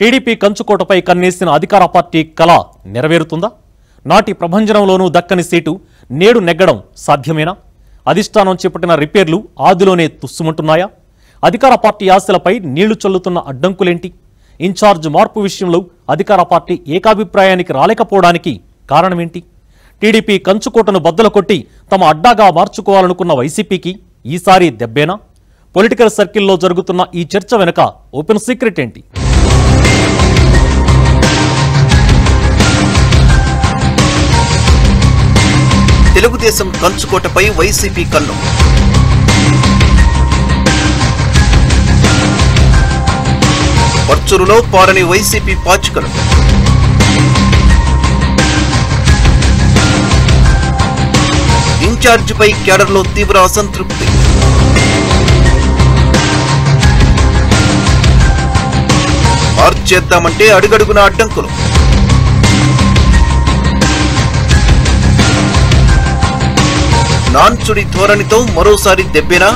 TDP కంచుకోటపై కన్నేసిన అధికార party కళ నెరవేరుతుందా? నాటి ప్రభంజనంలోనూ దక్కని సీటు నేడు నెగ్గడం సాధ్యమేనా? అధిష్టానం చేపట్టిన రిపేర్లు ఆదిలోనే తుస్సుమంటున్నాయా? అధికార పార్టీ ఆశలపై నీళ్ళు చల్లుతున్న అడ్డంకులేంటి? ఇన్ఛార్జ్ మార్పు విషయంలో అధికార పార్టీ ఏకాభిప్రాయానికి రాలేకపోవడానికి కారణమేంటి? టీడీపీ కంచుకోటను బద్దలు కొట్టి తమ అడ్డాగా మార్చుకోవాలనుకున్న వైసీపీకి ఈసారి దెబ్బేనా? పొలిటికల్ సర్కిల్లో జరుగుతున్న ఈ చర్చ వెనుక ఓపెన్ సీక్రెట్ ఏంటి? తెలుగుదేశం కంచుకోటపై వైసీపీ కన్ను. పర్చూరులో పారని వైసీపీ పాచికలు. ఇన్ఛార్జిపై క్యాడర్లో తీవ్ర అసంతృప్తి. మార్చేద్దామంటే అడుగడుగున అడ్డంకులు. మంచుడి ధోరణితో మరోసారి దెబ్బేనా?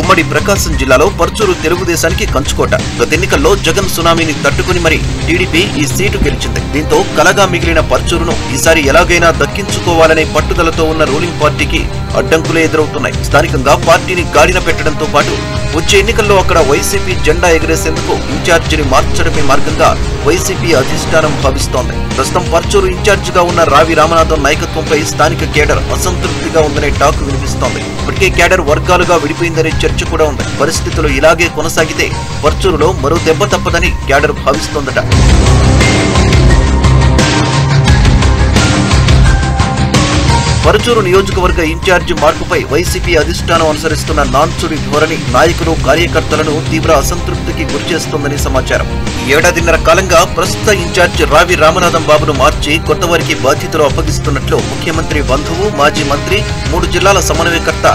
ఉమ్మడి ప్రకాశం జిల్లాలో పర్చూరు తెలుగుదేశానికి కంచుకోట. గత ఎన్నికల్లో జగన్ సునామీని తట్టుకుని మరి టీడీపీ ఈ సీటు గెలిచింది. దీంతో కలగా మిగిలిన పర్చూరును ఈసారి ఎలాగైనా దక్కించుకోవాలనే పట్టుదలతో ఉన్న రూలింగ్ పార్టీకి అడ్డంకులే ఎదురవుతున్నాయి. స్థానికంగా పార్టీని గాడిన పెట్టడంతో పాటు వచ్చే ఎన్నికల్లో అక్కడ వైసీపీ జెండా ఎగరేసేందుకు ఇన్ఛార్జిని మార్చడమే మార్గంగా వైసీపీ అధిష్టానం భావిస్తోంది. ప్రస్తుతం పర్చూరు ఇన్ఛార్జిగా ఉన్న రావి రామనాథం నాయకత్వంపై స్థానిక కేడర్ అసంతృప్తిగా ఉందనే టాక్ వినిపిస్తోంది. ఇప్పటికే కేడర్ వర్గాలుగా విడిపోయిందనే చర్చ కూడా ఉంది. పరిస్థితులు ఇలాగే కొనసాగితే పర్చూరులో మరో దెబ్బ తప్పదని కేడర్ భావిస్తోందట. పరచూరు నియోజకవర్గ ఇన్ఛార్జి మార్పుపై వైసీపీ అధిష్టానం అనుసరిస్తున్న నాన్సుడి ధోరణి నాయకులు కార్యకర్తలను తీవ్ర అసంతృప్తికి గురిచేస్తోందని సమాచారం. ఏడాదిన్నర కాలంగా ప్రస్తుత ఇన్ఛార్జి రావి రామనాథం బాబును మార్చి కొత్తవారికి బాధ్యతలు అప్పగిస్తున్నట్లు ముఖ్యమంత్రి బంధువు మాజీ మంత్రి మూడు జిల్లాల సమన్వయకర్త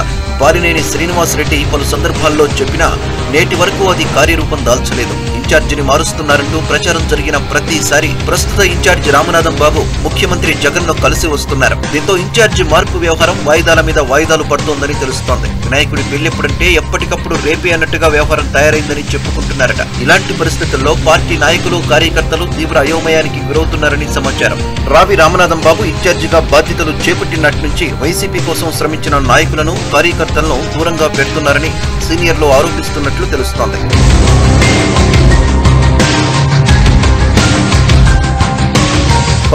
బాలినేని శ్రీనివాస్ రెడ్డి పలు సందర్భాల్లో చెప్పినా నేటి వరకు అది కార్యరూపం దాల్చలేదు. ఇన్ఛార్జిని మారుస్తున్నారంటూ ప్రచారం జరిగిన ప్రతిసారి ప్రస్తుత ఇన్ఛార్జి రామనాథం బాబు ముఖ్యమంత్రి జగన్ను కలిసి వస్తున్నారు. దీంతో ఇన్ఛార్జి మార్పు వ్యవహారం వాయిదాల మీద వాయిదాలు పడుతోందని తెలుస్తోంది. వినాయకుడి పెళ్ళిప్పుడంటే ఎప్పటికప్పుడు రేపే అన్నట్టుగా వ్యవహారం తయారైందని చెప్పుకుంటున్నారట. ఇలాంటి పరిస్థితుల్లో పార్టీ నాయకులు కార్యకర్తలు తీవ్ర అయోమయానికి గురవుతున్నారని సమాచారం. రావి రామనాథం బాబు ఇన్ఛార్జిగా బాధ్యతలు చేపట్టినట్టు నుంచి వైసీపీ కోసం శ్రమించిన నాయకులను కార్యకర్తలను దూరంగా పెడుతున్నారని సీనియర్లు ఆరోపిస్తున్నట్లు తెలుస్తోంది.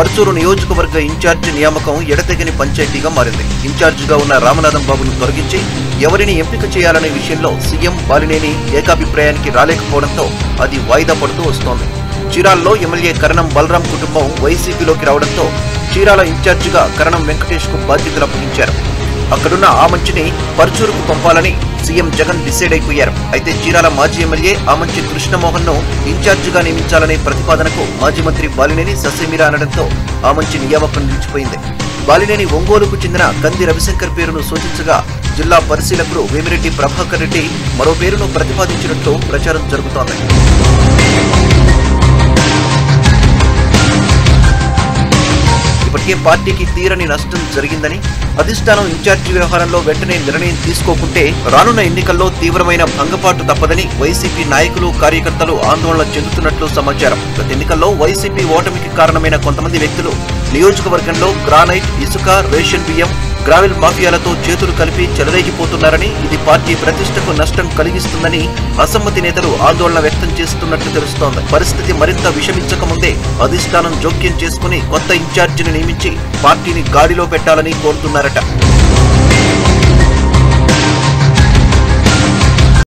పర్చూరు నియోజకవర్గ ఇన్ఛార్జ్ నియామకం ఎడతెగని పంచాయతీగా మారింది. ఇన్ఛార్జిగా ఉన్న రామనాథం బాబును తొలగించి ఎవరిని ఎంపిక చేయాలనే విషయంలో సీఎం బాలినేని ఏకాభిప్రాయానికి రాలేకపోవడంతో అది వాయిదా పడుతూ వస్తోంది. చీరాల్లో ఎమ్మెల్యే కరణం బలరాం కుటుంబం వైసీపీలోకి రావడంతో చీరాల ఇన్ఛార్జిగా కరణం వెంకటేష్కు బాధ్యతలు అప్పగించారు. అక్కడున్న ఆ మంచిని పర్చూరుకు పంపాలని సీఎం జగన్ డిసైడ్ అయిపోయారు. అయితే చీరాల మాజీ ఎమ్మెల్యే ఆమంచి కృష్ణమోహన్ను ఇన్ఛార్జిగా నియమించాలనే ప్రతిపాదనకు మాజీ మంత్రి బాలినేని ససేమిరా అనడంతో ఆమంచి నియామకం నిలిచిపోయింది. బాలినేని ఒంగోలుకు చెందిన కంది రవిశంకర్ పేరును సూచించగా జిల్లా పరిశీలకుడు వేమిరెడ్డి ప్రభాకర్ రెడ్డి మరో పేరును ప్రతిపాదించినట్లు ప్రచారం జరుగుతోంది. ఇప్పటికే పార్టీకి తీరని నష్టం జరిగిందని అధిష్టానం ఇన్ఛార్జి వ్యవహారంలో వెంటనే నిర్ణయం తీసుకోకుంటే రానున్న ఎన్నికల్లో తీవ్రమైన భంగపాటు తప్పదని వైసీపీ నాయకులు కార్యకర్తలు ఆందోళన చెందుతున్నట్లు సమాచారం. గత ఎన్నికల్లో వైసీపీ ఓటమికి కారణమైన కొంతమంది వ్యక్తులు నియోజకవర్గంలో గ్రానైట్ ఇసుక రేషన్ బియ్యం గ్రావిల్ మాఫియాలతో చేతులు కలిపి చెలరేగిపోతున్నారని ఇది పార్టీ ప్రతిష్టకు నష్టం కలిగిస్తుందని అసమ్మతి నేతలు ఆందోళన వ్యక్తం చేస్తున్నట్లు తెలుస్తోంది. పరిస్థితి మరింత విషమించక ముందే అధిష్టానం జోక్యం చేసుకుని కొత్త ఇన్ఛార్జిని నియమించి పార్టీని గాడిలో పెట్టాలని కోరుతున్నారట.